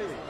Absolutely.